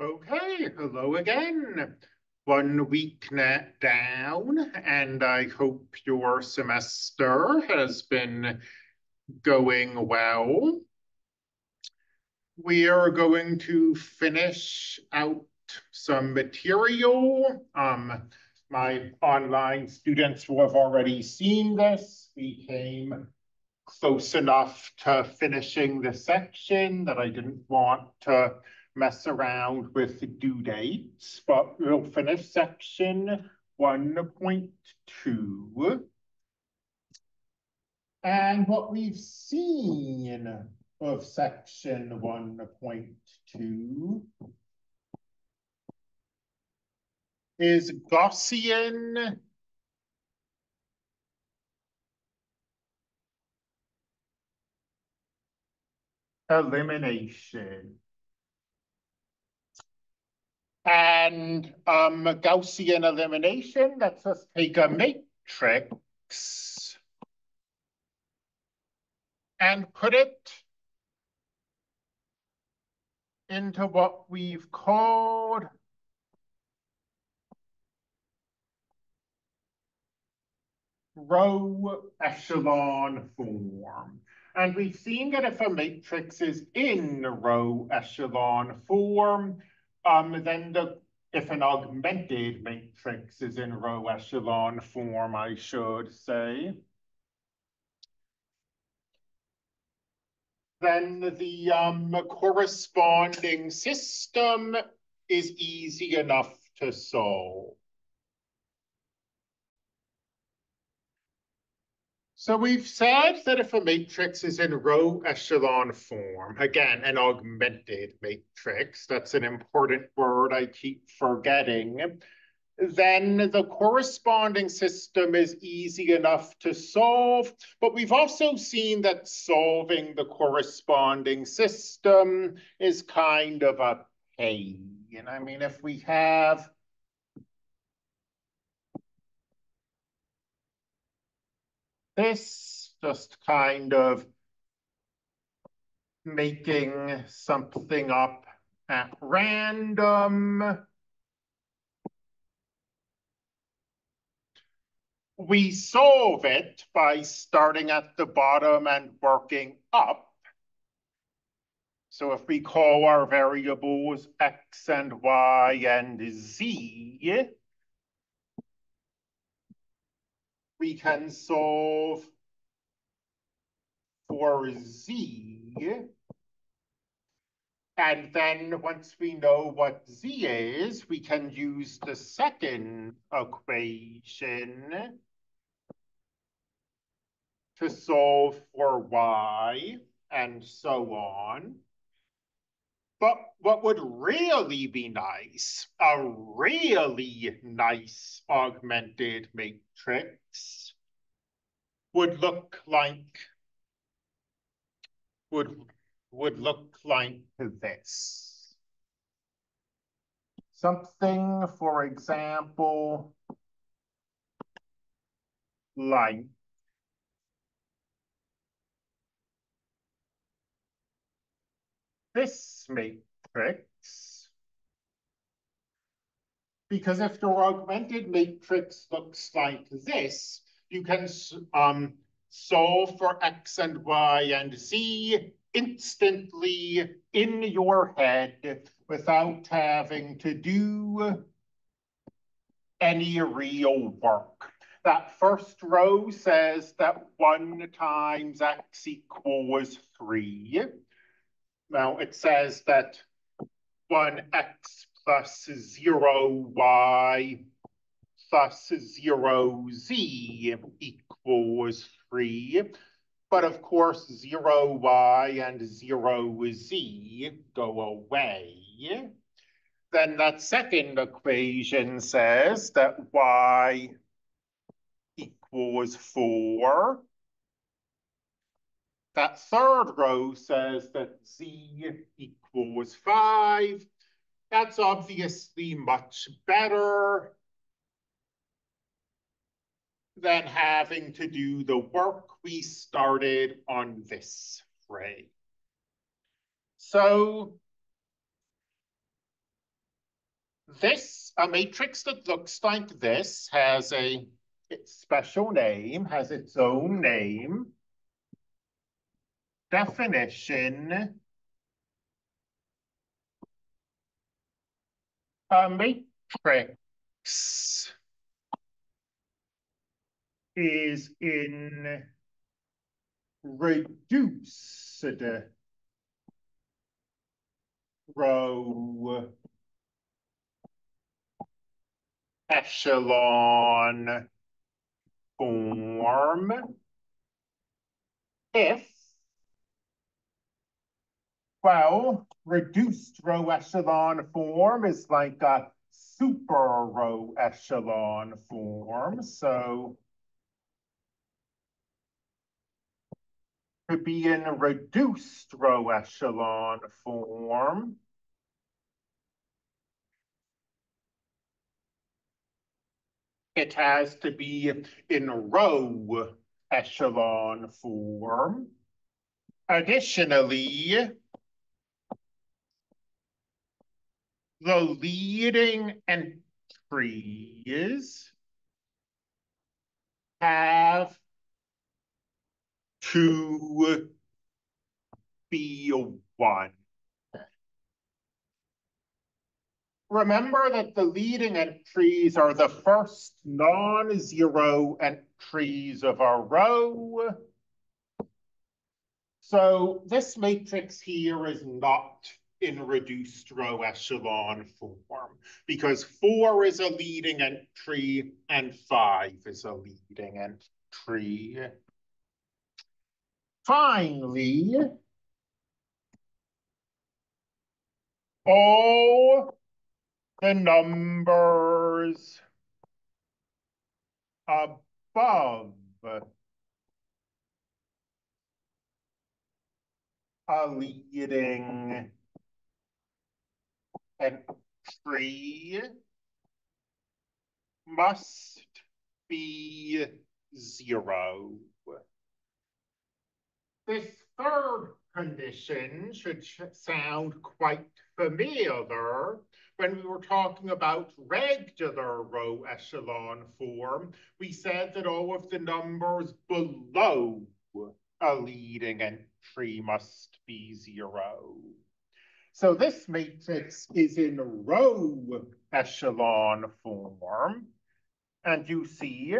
Okay, hello again. One week down, and I hope your semester has been going well. We are going to finish out some material. Um, my online students will have already seen this. We came close enough to finishing the section that I didn't want to mess around with due dates, but we'll finish section 1.2. And what we've seen of section 1.2 is Gaussian elimination. And um, Gaussian elimination lets us take a matrix and put it into what we've called row echelon form. And we've seen that if a matrix is in row echelon form, then the if an augmented matrix is in row echelon form, I should say, then the um, corresponding system is easy enough to solve. So we've said that if a matrix is in row echelon form, again, an augmented matrix, that's an important word I keep forgetting, then the corresponding system is easy enough to solve. But we've also seen that solving the corresponding system is kind of a pain. I mean, if we have this, just kind of making something up at random. We solve it by starting at the bottom and working up. So if we call our variables x and y and z, we can solve for z. And then once we know what z is, we can use the second equation to solve for y and so on. But what would really be nice, a really nice augmented matrix would look like would would look like this. Something, for example, like this matrix. Because if the augmented matrix looks like this, you can um, solve for x and y and z instantly in your head without having to do any real work. That first row says that 1 times x equals 3. Now it says that 1x plus 0y plus 0z equals 3. But of course, 0y and 0z go away. Then that second equation says that y equals 4 that third row says that z equals 5. That's obviously much better than having to do the work we started on this phrase. So this, a matrix that looks like this has a special name, has its own name, definition, a matrix is in reduced row echelon form if, well, reduced row echelon form is like a super row echelon form. So to be in reduced row echelon form, it has to be in row echelon form. Additionally, the leading entries have to be one. Remember that the leading entries are the first non-zero entries of a row. So this matrix here is not in reduced row echelon form because four is a leading entry and five is a leading entry. Finally, all the numbers above a leading entry must be zero. This third condition should sound quite familiar when we were talking about regular row echelon form. We said that all of the numbers below a leading entry must be zero. So this matrix is in row echelon form. And you see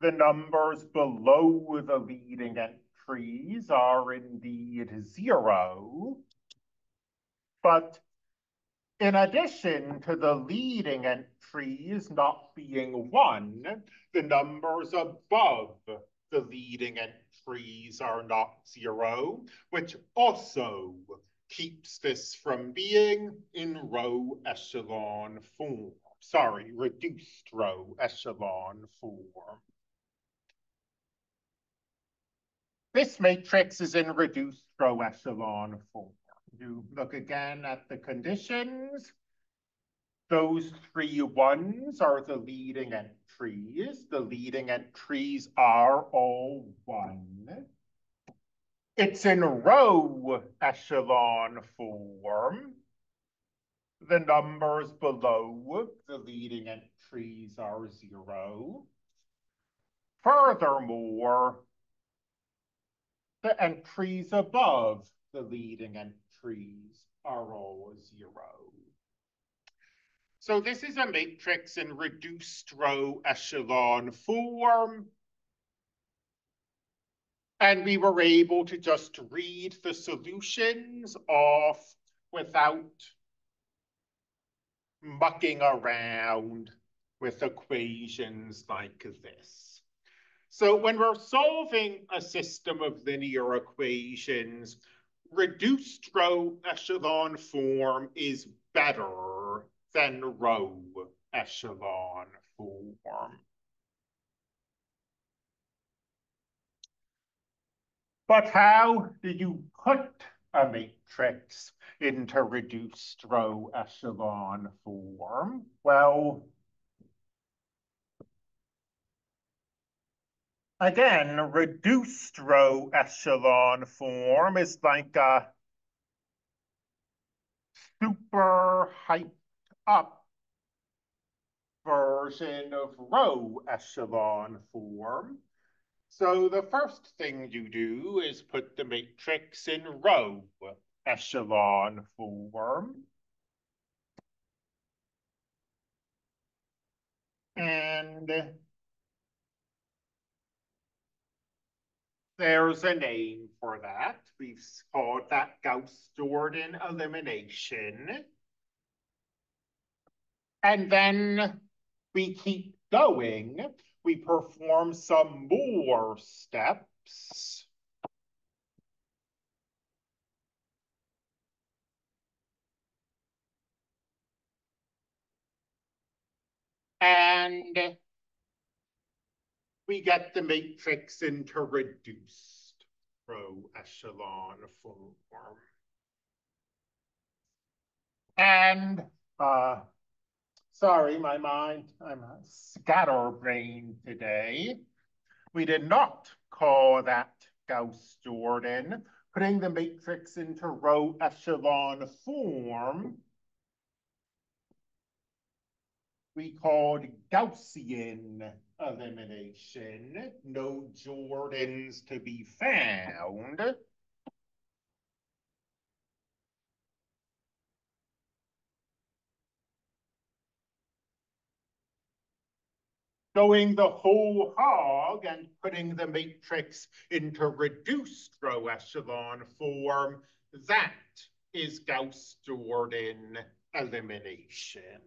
the numbers below the leading entries are indeed zero, but in addition to the leading entries not being one, the numbers above the leading entries are not zero, which also keeps this from being in row echelon form. Sorry, reduced row echelon form. This matrix is in reduced row echelon form. You look again at the conditions. Those three ones are the leading entries. The leading entries are all one. It's in row echelon form. The numbers below the leading entries are zero. Furthermore, the entries above the leading entries are all zero. So this is a matrix in reduced row echelon form. And we were able to just read the solutions off without mucking around with equations like this. So when we're solving a system of linear equations, reduced row echelon form is better than row echelon form. But how do you put a matrix into reduced row echelon form? Well, Again, reduced row echelon form is like a super hyped up version of row echelon form. So the first thing you do is put the matrix in row echelon form. And there's a name for that. We've called that Gauss-Jordan elimination. And then we keep going. We perform some more steps. And we get the matrix into reduced row echelon form. And uh, sorry, my mind, I'm a scatterbrained today. We did not call that Gauss-Jordan. Putting the matrix into row echelon form we called Gaussian elimination. No Jordans to be found. Going the whole hog and putting the matrix into reduced row echelon form, that is Gauss-Jordan elimination.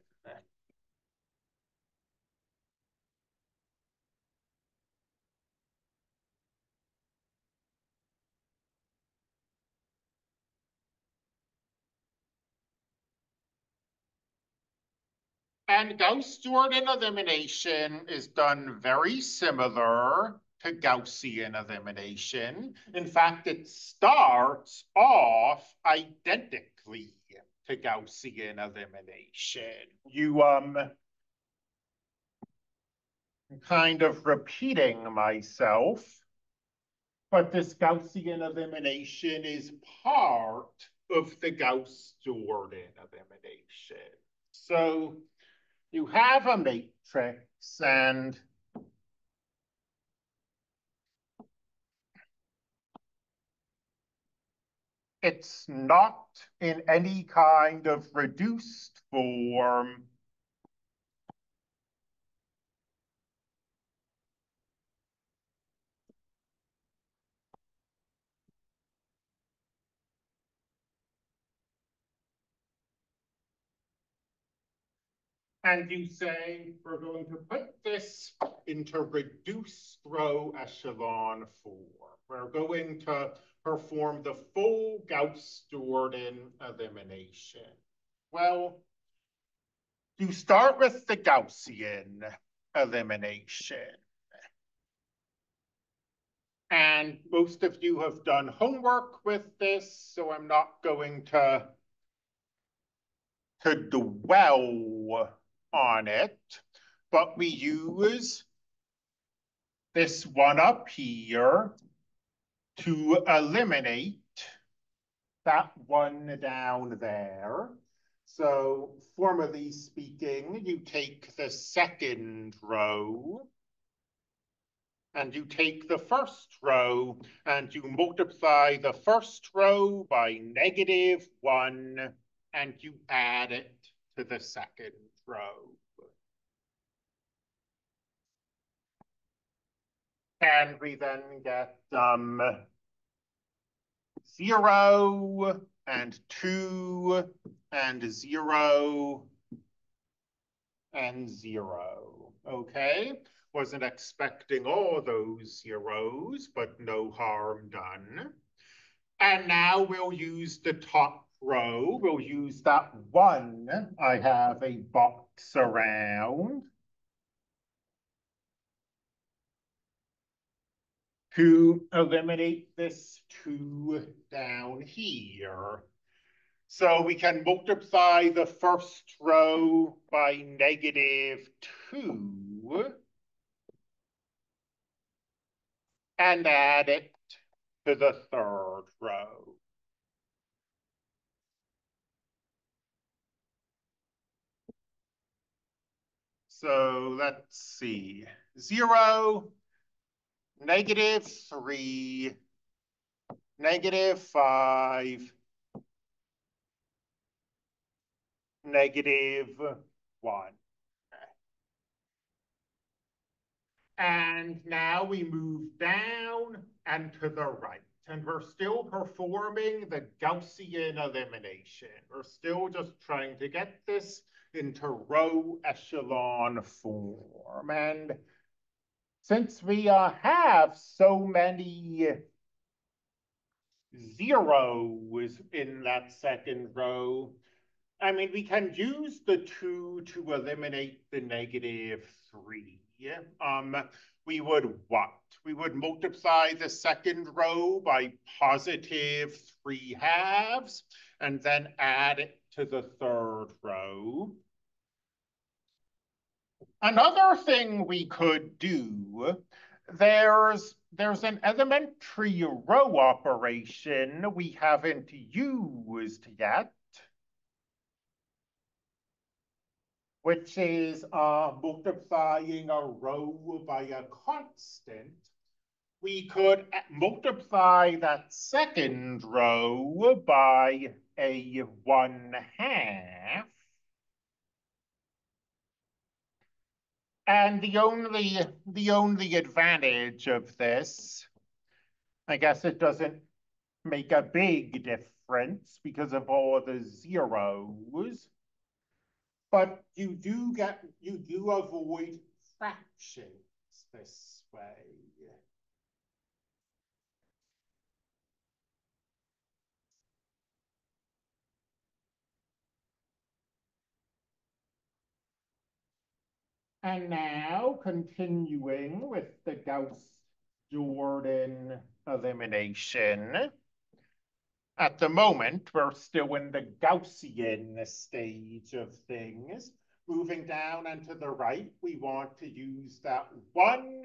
And Gauss-Jordan elimination is done very similar to Gaussian elimination. In fact, it starts off identically to Gaussian elimination. You, um, kind of repeating myself, but this Gaussian elimination is part of the Gauss-Jordan elimination. So you have a matrix and it's not in any kind of reduced form and you say we're going to put this into reduced row echelon form. We're going to perform the full Gauss-Jordan elimination. Well, you start with the Gaussian elimination. And most of you have done homework with this, so I'm not going to, to dwell on it, but we use this one up here to eliminate that one down there. So formally speaking, you take the second row and you take the first row and you multiply the first row by negative one and you add it to the second row. And we then get um, zero and two and zero and zero. Okay, wasn't expecting all those zeros, but no harm done. And now we'll use the top row, we'll use that one I have a box around to eliminate this two down here. So we can multiply the first row by negative two and add it to the third row. So let's see. Zero, negative three, negative five, negative one. And now we move down and to the right. And we're still performing the Gaussian elimination. We're still just trying to get this into row echelon form. And since we uh, have so many zeros in that second row, I mean, we can use the two to eliminate the negative three. Um, we would what? We would multiply the second row by positive three halves and then add to the third row. Another thing we could do, there's, there's an elementary row operation we haven't used yet, which is uh, multiplying a row by a constant. We could multiply that second row by a one half. And the only, the only advantage of this, I guess it doesn't make a big difference because of all the zeros, but you do get, you do avoid fractions this way. And now continuing with the Gauss-Jordan elimination. At the moment, we're still in the Gaussian stage of things. Moving down and to the right, we want to use that one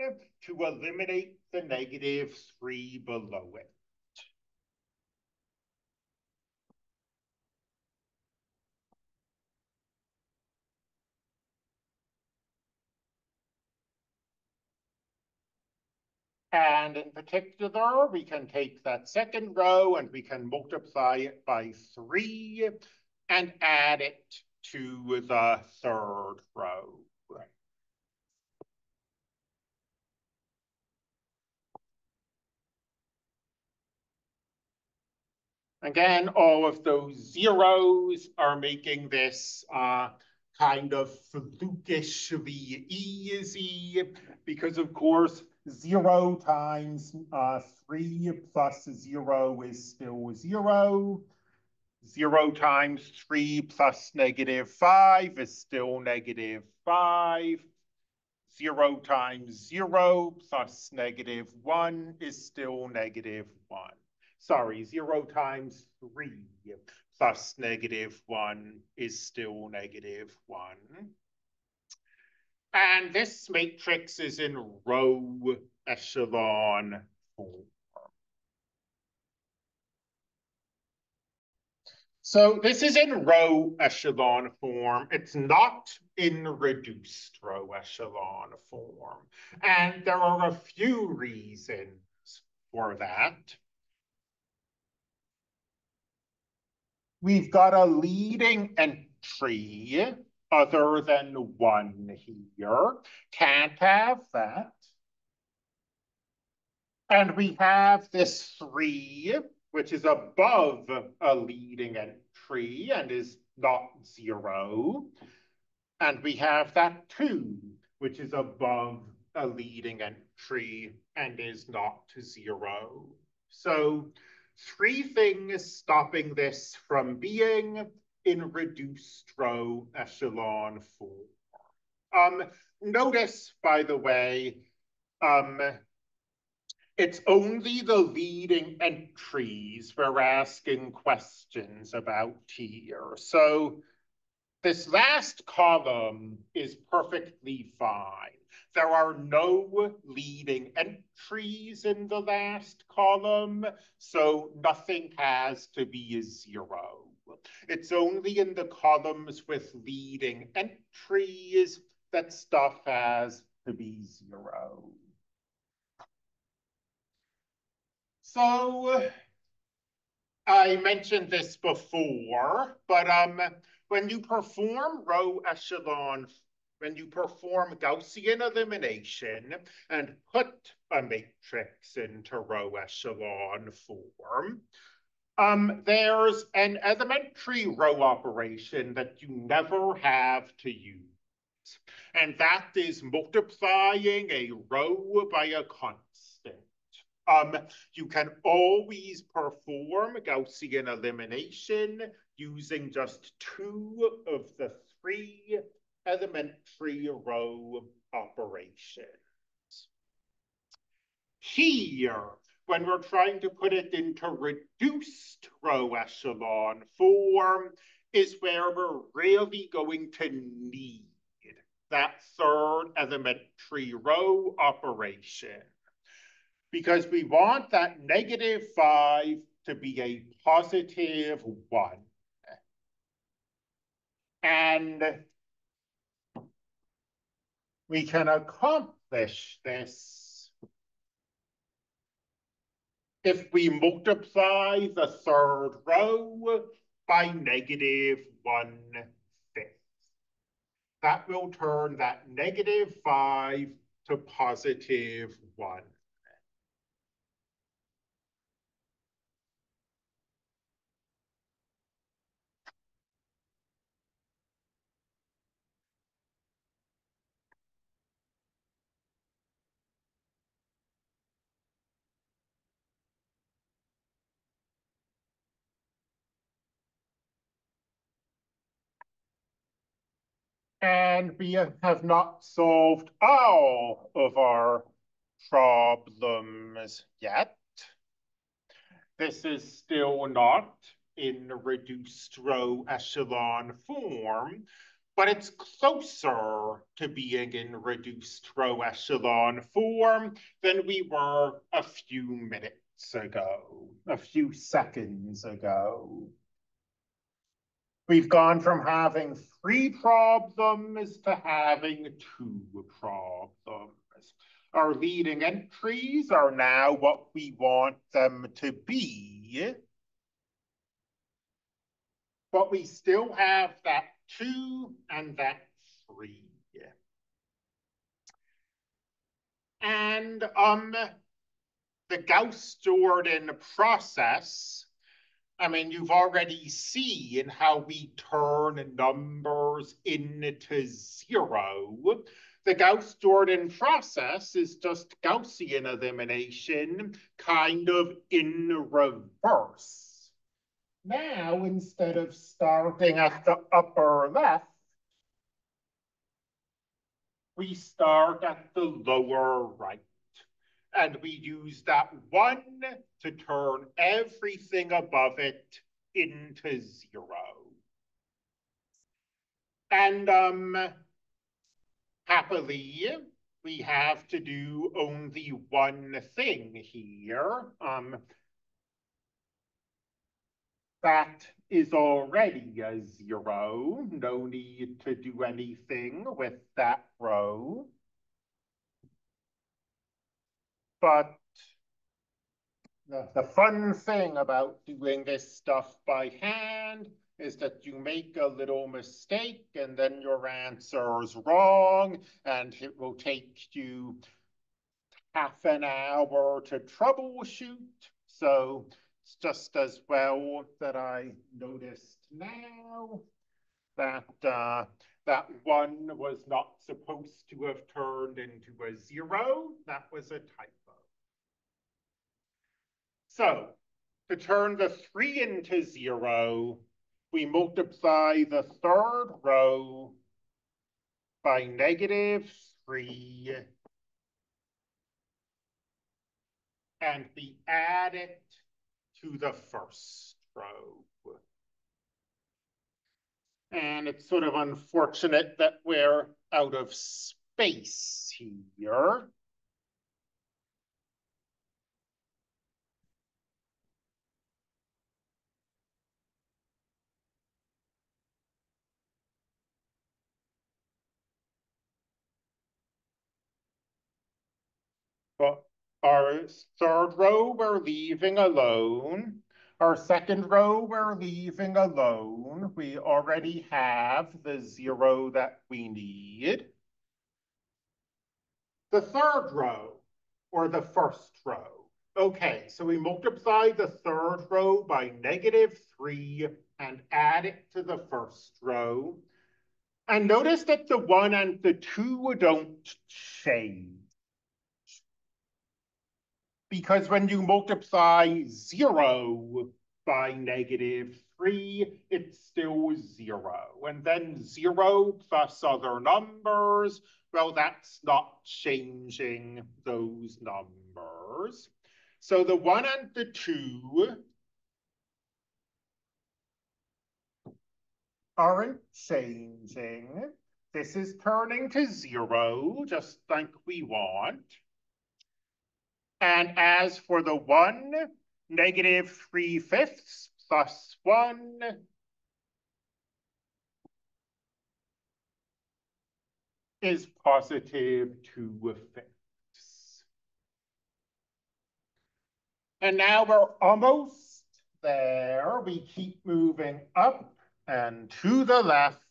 to eliminate the negative three below it. And in particular, we can take that second row and we can multiply it by three and add it to the third row. Again, all of those zeros are making this uh, kind of flukishly easy because, of course, zero times uh, three plus zero is still zero. Zero times three plus negative five is still negative five. Zero times zero plus negative one is still negative one. Sorry, zero times three plus negative one is still negative one. And this matrix is in row echelon form. So this is in row echelon form. It's not in reduced row echelon form. And there are a few reasons for that. We've got a leading entry other than one here. Can't have that. And we have this three, which is above a leading entry and is not zero. And we have that two, which is above a leading entry and is not zero. So three things stopping this from being in reduced row echelon form. Um, notice, by the way, um, it's only the leading entries we're asking questions about here. So this last column is perfectly fine. There are no leading entries in the last column, so nothing has to be a zero. It's only in the columns with leading entries that stuff has to be zero. So I mentioned this before, but um, when you perform row echelon, when you perform Gaussian elimination and put a matrix into row echelon form, um, there's an elementary row operation that you never have to use. And that is multiplying a row by a constant. Um, you can always perform Gaussian elimination using just two of the three elementary row operations. Here, when we're trying to put it into reduced row echelon form, is where we're really going to need that third elementary row operation. Because we want that negative 5 to be a positive 1. And we can accomplish this if we multiply the third row by negative one fifth. That will turn that negative five to positive one. And we have not solved all of our problems yet. This is still not in reduced row echelon form, but it's closer to being in reduced row echelon form than we were a few minutes ago, a few seconds ago. We've gone from having three problems to having two problems. Our leading entries are now what we want them to be. But we still have that two and that three. And um, the Gauss-Jordan process I mean, you've already seen how we turn numbers into zero. The Gauss-Jordan process is just Gaussian elimination, kind of in reverse. Now, instead of starting at the upper left, we start at the lower right and we use that one to turn everything above it into zero. And um, happily, we have to do only one thing here. Um, that is already a zero. No need to do anything with that row. But the, the fun thing about doing this stuff by hand is that you make a little mistake and then your answer's wrong and it will take you half an hour to troubleshoot. So it's just as well that I noticed now that uh, that one was not supposed to have turned into a zero. That was a typo. So to turn the three into zero, we multiply the third row by negative three and we add it to the first row. And it's sort of unfortunate that we're out of space here. Our third row we're leaving alone. Our second row we're leaving alone. We already have the zero that we need. The third row, or the first row. Okay, so we multiply the third row by negative 3 and add it to the first row. And notice that the 1 and the 2 don't change. Because when you multiply 0 by negative 3, it's still 0. And then 0 plus other numbers, well, that's not changing those numbers. So the one and the two aren't changing. This is turning to zero, just like we want. And as for the one, negative three fifths plus one is positive two fifths. And now we're almost there. We keep moving up and to the left.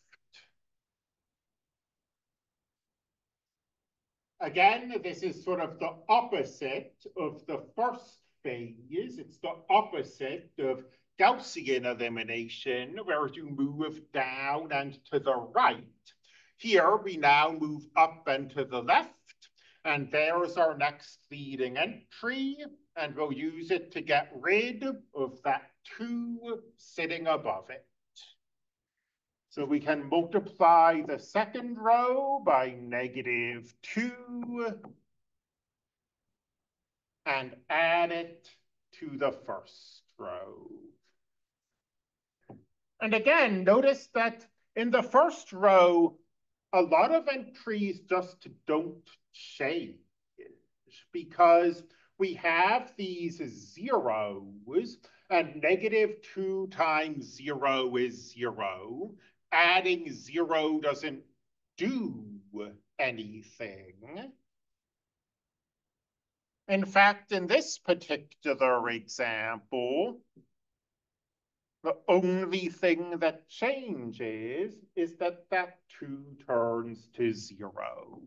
Again, this is sort of the opposite of the first phase. It's the opposite of Gaussian elimination, where you move down and to the right. Here, we now move up and to the left, and there's our next leading entry and we'll use it to get rid of that 2 sitting above it. So we can multiply the second row by negative 2 and add it to the first row. And again, notice that in the first row, a lot of entries just don't change because we have these zeros, and negative 2 times 0 is 0. Adding 0 doesn't do anything. In fact, in this particular example, the only thing that changes is that that 2 turns to 0.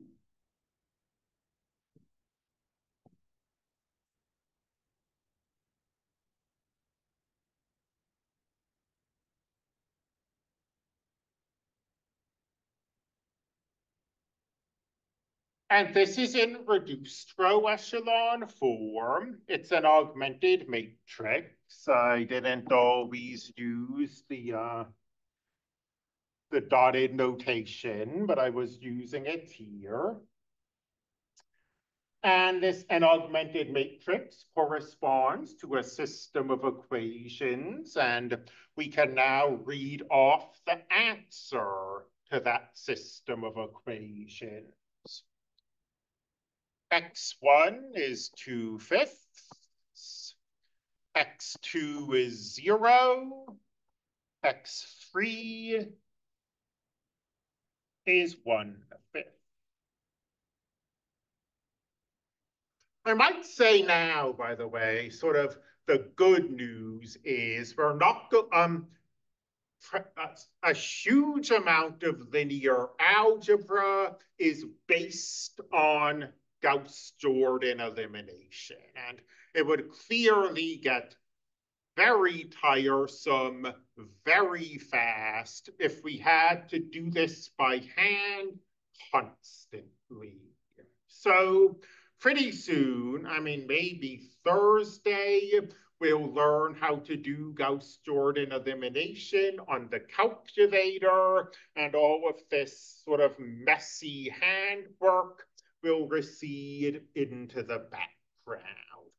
And this is in reduced row echelon form. It's an augmented matrix. I didn't always use the uh, the dotted notation, but I was using it here. And this an augmented matrix corresponds to a system of equations, and we can now read off the answer to that system of equations x1 is 2 fifths, x2 is 0, x3 is 1 fifth. I might say now, by the way, sort of the good news is we're not go um a huge amount of linear algebra is based on Gauss-Jordan elimination. And it would clearly get very tiresome very fast if we had to do this by hand constantly. So pretty soon, I mean, maybe Thursday, we'll learn how to do Gauss-Jordan elimination on the calculator and all of this sort of messy handwork will recede into the background.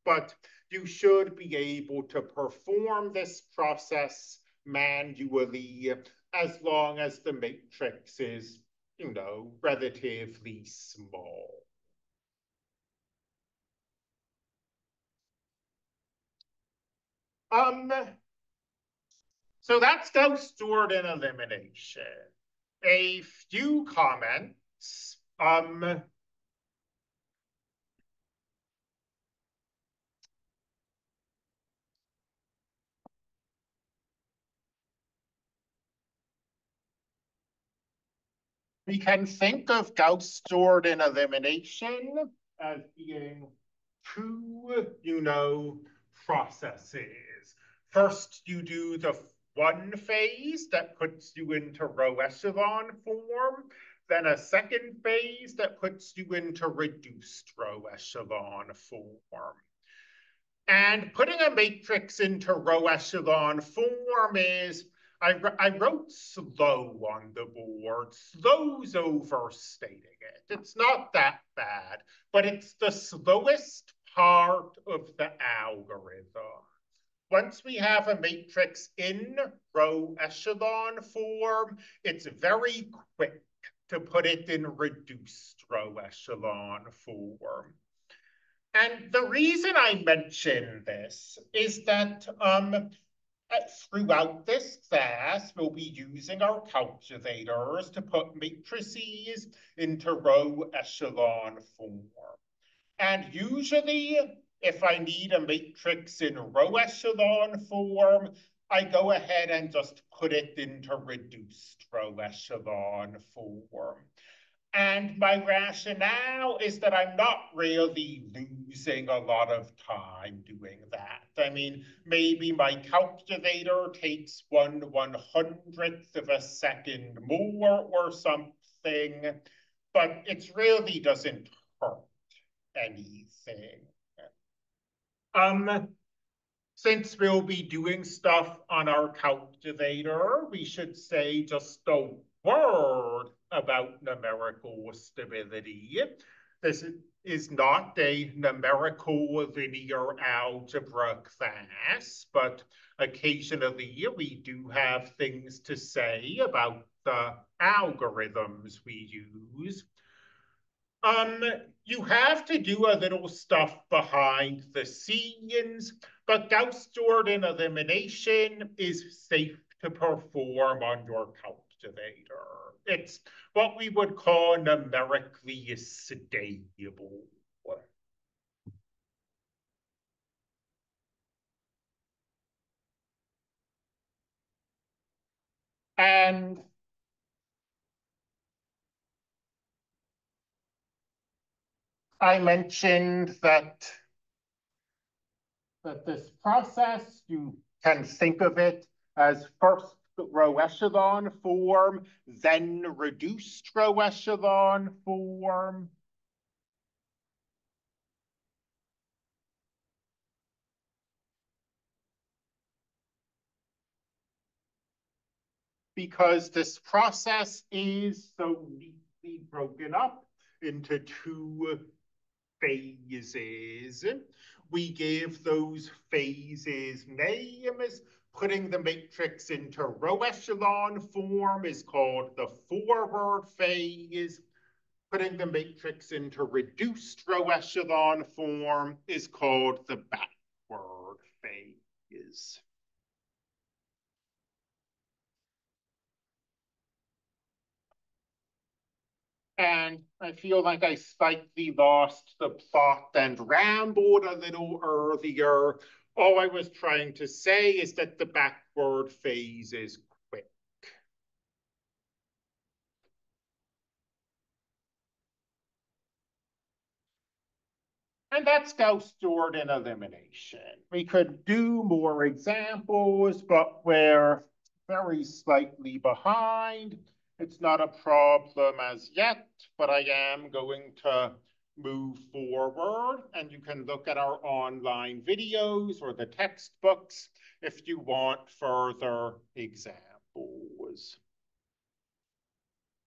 But you should be able to perform this process manually as long as the matrix is, you know, relatively small. Um, so that's Gauss-Jordan elimination. A few comments. Um, we can think of Gauss-Jordan elimination as being two, you know, processes. First, you do the one phase that puts you into row echelon form, then a second phase that puts you into reduced row echelon form. And putting a matrix into row echelon form is, I, I wrote slow on the board. Slow's overstating it. It's not that bad, but it's the slowest part of the algorithm. Once we have a matrix in row echelon form, it's very quick to put it in reduced row echelon form. And the reason I mention this is that um, throughout this class, we'll be using our calculators to put matrices into row echelon form. And usually, if I need a matrix in row echelon form, I go ahead and just put it into reduced row echelon form. And my rationale is that I'm not really losing a lot of time doing that. I mean, maybe my calculator takes one one hundredth of a second more or something, but it really doesn't hurt anything. Um, since we'll be doing stuff on our calculator, we should say just a word about numerical stability. This is not a numerical linear algebra class, but occasionally we do have things to say about the algorithms we use. Um, you have to do a little stuff behind the scenes, but Gauss-Jordan elimination is safe to perform on your calculator. It's what we would call numerically stable. And I mentioned that, that this process, you can think of it as first row echelon form, then reduced row echelon form. Because this process is so neatly broken up into two phases. We give those phases names. Putting the matrix into row echelon form is called the forward phase. Putting the matrix into reduced row echelon form is called the backward phase. and I feel like I slightly lost the plot and rambled a little earlier. All I was trying to say is that the backward phase is quick. And that's Gauss-Jordan elimination. We could do more examples, but we're very slightly behind. It's not a problem as yet, but I am going to move forward and you can look at our online videos or the textbooks if you want further examples.